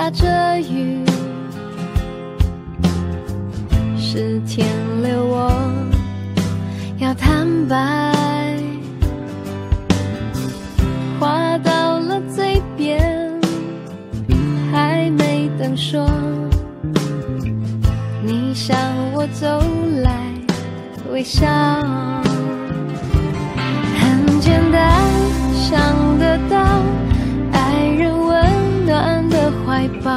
下着雨，是天留我要坦白。话到了嘴边，还没等说，你向我走来，微笑。很简单，想抱。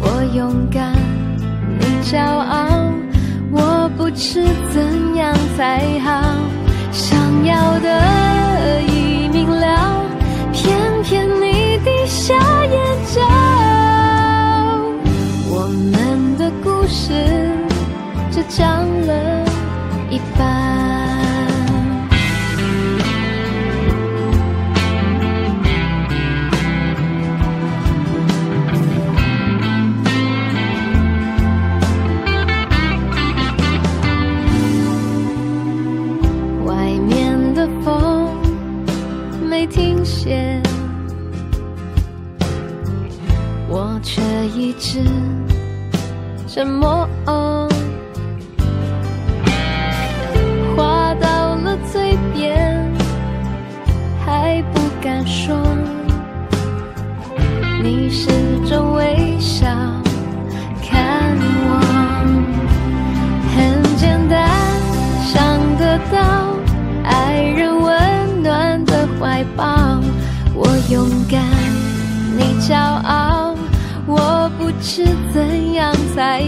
我勇敢，你骄傲，我不知怎样才好。想要的已明了，偏偏你低下眼停歇，我却一直沉默。勇敢，你骄傲，我不知怎样才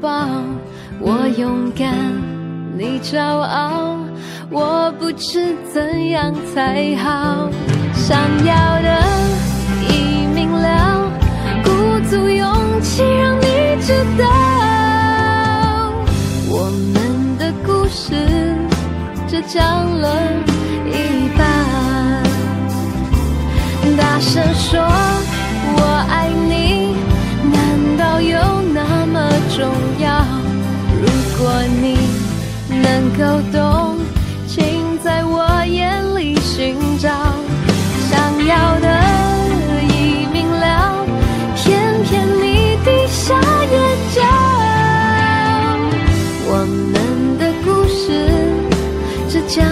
抱。我勇敢，你骄傲，我不知怎样才好。想要的已明了，鼓足勇气让你知道，我们的故事只讲了一半。大声说我爱你，重要？如果你能够懂，请在我眼里寻找。想要的已明了，偏偏你低下眼角。我们的故事只讲